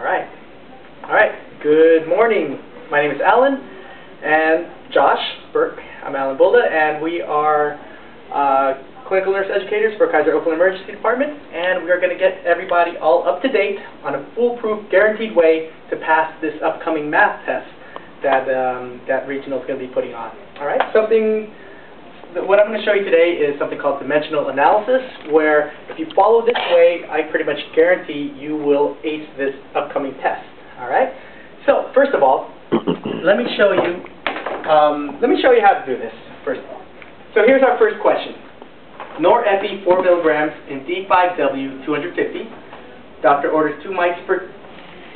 All right. All right. Good morning. My name is Allan and Josh Burke. I'm Allan Bulda, and we are uh, clinical nurse educators for Kaiser Oakland Emergency Department, and we are going to get everybody all up to date on a foolproof, guaranteed way to pass this upcoming math test that um, that regional is going to be putting on. All right. Something what I'm going to show you today is something called dimensional analysis, where if you follow this way, I pretty much guarantee you will ace this upcoming test. All right? So, first of all, let me show you, um, let me show you how to do this, first of all. So here's our first question. Norepi 4 milligrams in D5W 250. Doctor orders 2 mics per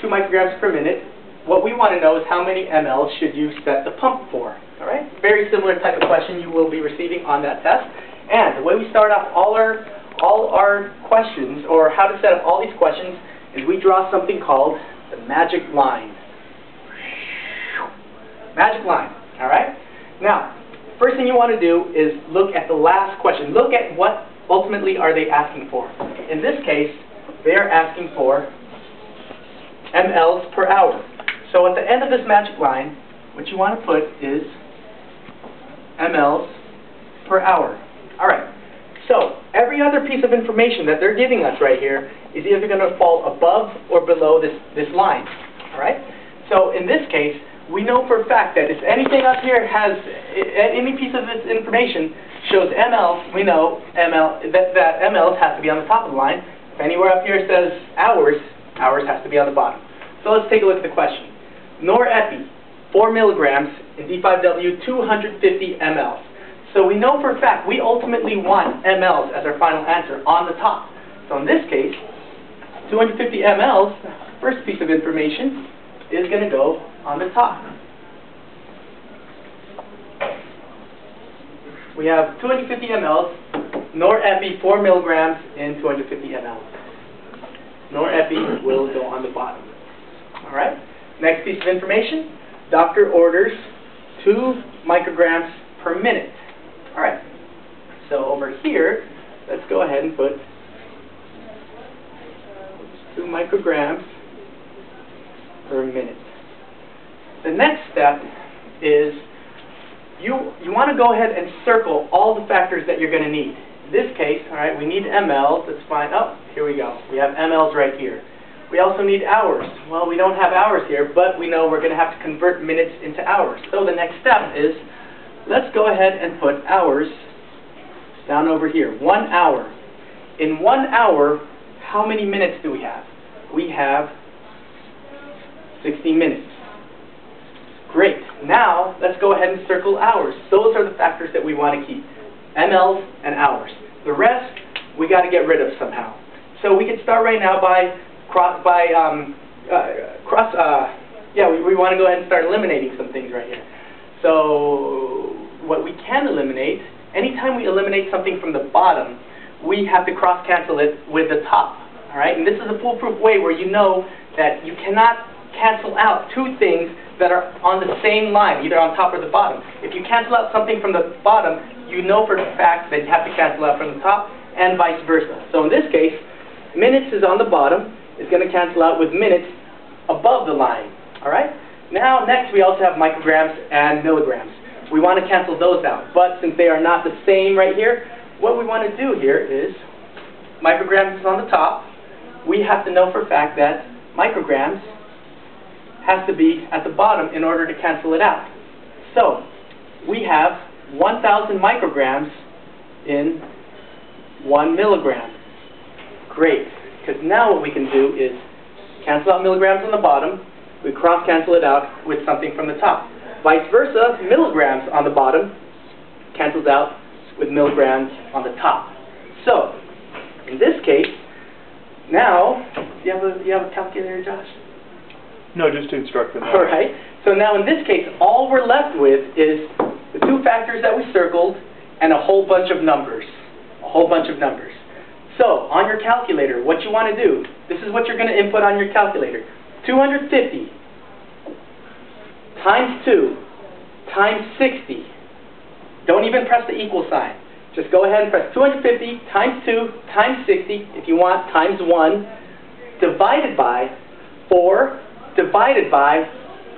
2 micrograms per minute. What we want to know is how many ml should you set the pump for? All right? Very similar type of question you will be receiving on that test. And the way we start off all our, all our questions, or how to set up all these questions, is we draw something called the magic line. Magic line, all right? Now, first thing you want to do is look at the last question. Look at what ultimately are they asking for. In this case, they are asking for mLs per hour. So at the end of this magic line, what you want to put is mLs per hour. All right. So every other piece of information that they're giving us right here is either going to fall above or below this, this line. All right. So in this case, we know for a fact that if anything up here has, any piece of this information shows mLs, we know ml, that, that mLs has to be on the top of the line. If anywhere up here says hours, hours has to be on the bottom. So let's take a look at the question. Norepi, 4 milligrams in D5W, 250 mLs. So we know for a fact we ultimately want mLs as our final answer on the top. So in this case, 250 mLs, first piece of information, is going to go on the top. We have 250 mLs, norepi 4 milligrams in 250 mLs. Norepi will go on the bottom. All right. Next piece of information, doctor orders 2 micrograms per minute. All right. So over here, let's go ahead and put 2 micrograms per minute. The next step is you, you want to go ahead and circle all the factors that you're going to need. In this case, all right, we need mLs. That's fine. Oh, here we go. We have mLs right here. We also need hours. Well, we don't have hours here, but we know we're going to have to convert minutes into hours. So the next step is, let's go ahead and put hours down over here. One hour. In one hour, how many minutes do we have? We have 60 minutes. Great. Now, let's go ahead and circle hours. Those are the factors that we want to keep. mLs and hours. The rest, we got to get rid of somehow. So we can start right now by cross by um, uh, cross. Uh, yeah, we, we want to go ahead and start eliminating some things right here. So what we can eliminate, anytime we eliminate something from the bottom, we have to cross cancel it with the top. All right, and this is a foolproof way where you know that you cannot cancel out two things that are on the same line, either on top or the bottom. If you cancel out something from the bottom, you know for a fact that you have to cancel out from the top, and vice versa. So in this case, minutes is on the bottom, is going to cancel out with minutes above the line. All right? Now, next we also have micrograms and milligrams. We want to cancel those out. But since they are not the same right here, what we want to do here is micrograms is on the top. We have to know for a fact that micrograms has to be at the bottom in order to cancel it out. So, we have 1,000 micrograms in 1 milligram. Great. Because now what we can do is cancel out milligrams on the bottom, we cross-cancel it out with something from the top. Vice versa, milligrams on the bottom cancels out with milligrams on the top. So, in this case, now, do you have a, do you have a calculator, Josh? No, just to instruct them. All right. So now in this case, all we're left with is the two factors that we circled and a whole bunch of numbers. A whole bunch of numbers. So, on your calculator, what you want to do, this is what you're going to input on your calculator. 250 times 2 times 60. Don't even press the equal sign. Just go ahead and press 250 times 2 times 60, if you want, times 1, divided by 4 divided by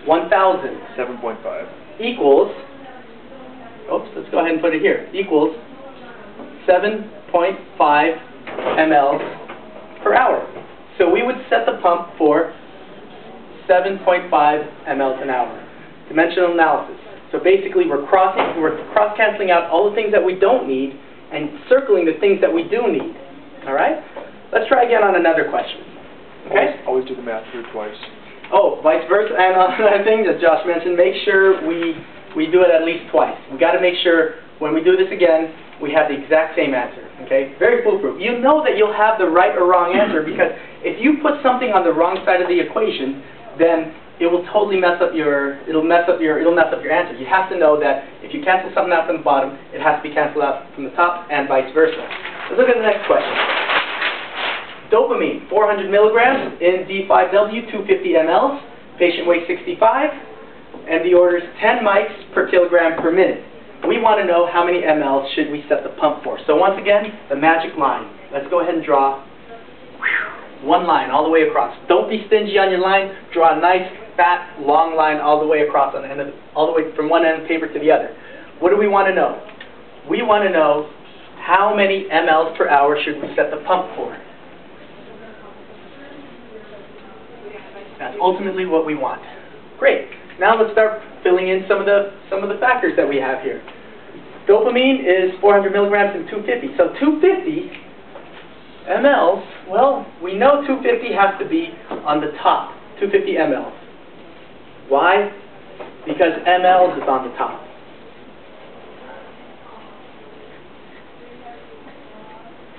1,000 Seven point five. equals, oops, let's go ahead and put it here, equals 7.5 mLs per hour. So we would set the pump for 7.5 mLs an hour. Dimensional analysis. So basically we're crossing, we're cross-canceling out all the things that we don't need and circling the things that we do need. All right? Let's try again on another question. Okay? Always, always do the math through twice. Oh, vice versa. And on another thing that Josh mentioned, make sure we we do it at least twice. We got to make sure when we do this again, we have the exact same answer. Okay? Very foolproof. You know that you'll have the right or wrong answer because if you put something on the wrong side of the equation, then it will totally mess up your it'll mess up your it'll mess up your answer. You have to know that if you cancel something out from the bottom, it has to be canceled out from the top and vice versa. Let's look at the next question. Dopamine, 400 milligrams in D5W, 250 mLs. Patient weighs 65, and the order is 10 mics per kilogram per minute. We want to know how many mLs should we set the pump for. So once again, the magic line. Let's go ahead and draw one line all the way across. Don't be stingy on your line. Draw a nice, fat, long line all the way across on the end of, all the way from one end of the paper to the other. What do we want to know? We want to know how many mLs per hour should we set the pump for. That's ultimately what we want. Now let's start filling in some of the some of the factors that we have here. Dopamine is 400 milligrams and 250. So 250 mLs, well, we know 250 has to be on the top, 250 mLs. Why? Because mLs is on the top.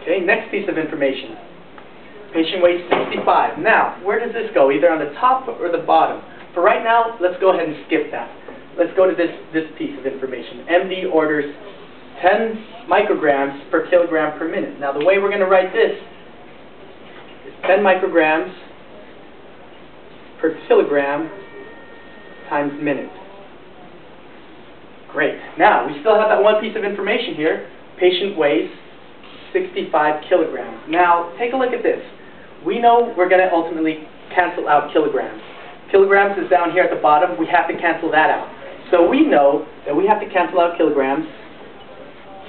Okay, next piece of information. Patient weighs 65. Now, where does this go? Either on the top or the bottom. For right now, let's go ahead and skip that. Let's go to this, this piece of information. MD orders 10 micrograms per kilogram per minute. Now, the way we're going to write this is 10 micrograms per kilogram times minute. Great. Now, we still have that one piece of information here. Patient weighs 65 kilograms. Now, take a look at this. We know we're going to ultimately cancel out kilograms. Kilograms is down here at the bottom. We have to cancel that out. So we know that we have to cancel out kilograms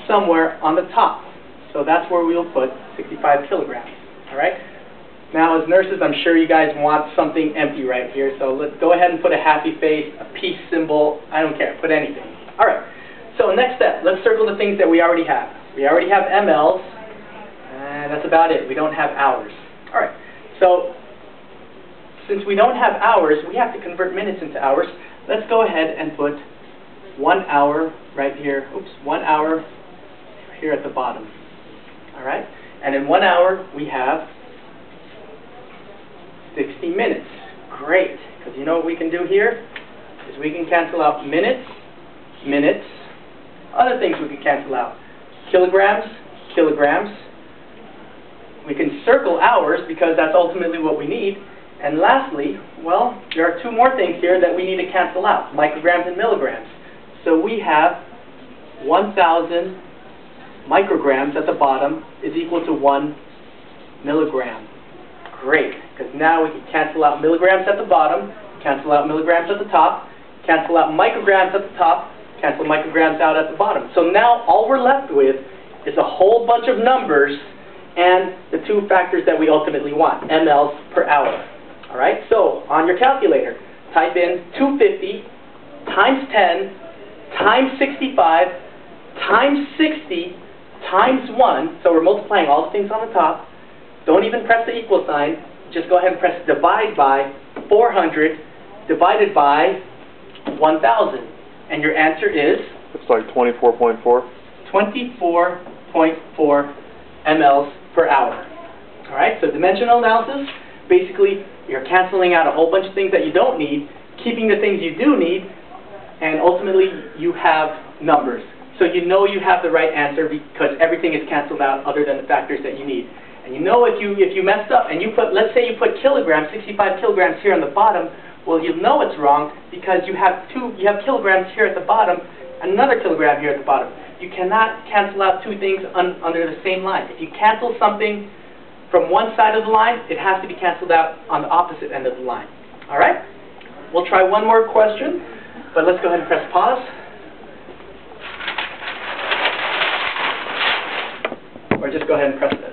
somewhere on the top. So that's where we'll put 65 kilograms. All right? Now, as nurses, I'm sure you guys want something empty right here. So let's go ahead and put a happy face, a peace symbol. I don't care. Put anything. All right. So next step, let's circle the things that we already have. We already have mLs, and that's about it. We don't have hours. All right. So since we don't have hours, we have to convert minutes into hours. Let's go ahead and put one hour right here. Oops, one hour here at the bottom. All right? And in one hour, we have 60 minutes. Great. Because you know what we can do here? Is we can cancel out minutes, minutes, other things we can cancel out. Kilograms, kilograms. We can circle hours because that's ultimately what we need. And lastly, well, there are two more things here that we need to cancel out, micrograms and milligrams. So we have 1,000 micrograms at the bottom is equal to 1 milligram. Great, because now we can cancel out milligrams at the bottom, cancel out milligrams at the top, cancel out micrograms at the top, cancel micrograms out at the bottom. So now all we're left with is a whole bunch of numbers and the two factors that we ultimately want, mLs per hour. All right, so on your calculator, type in 250 times 10 times 65 times 60 times 1, so we're multiplying all the things on the top. Don't even press the equal sign. Just go ahead and press divide by 400 divided by 1,000. And your answer is It's like twenty-four point four. 24.4 mLs per hour. All right, so dimensional analysis, basically you're canceling out a whole bunch of things that you don't need, keeping the things you do need, and ultimately you have numbers. So you know you have the right answer because everything is canceled out other than the factors that you need. And you know if you if you messed up and you put, let's say you put kilograms, 65 kilograms here on the bottom, well you know it's wrong because you have two, you have kilograms here at the bottom, another kilogram here at the bottom. You cannot cancel out two things un, under the same line. If you cancel something from one side of the line, it has to be canceled out on the opposite end of the line. All right? We'll try one more question, but let's go ahead and press pause. Or just go ahead and press it.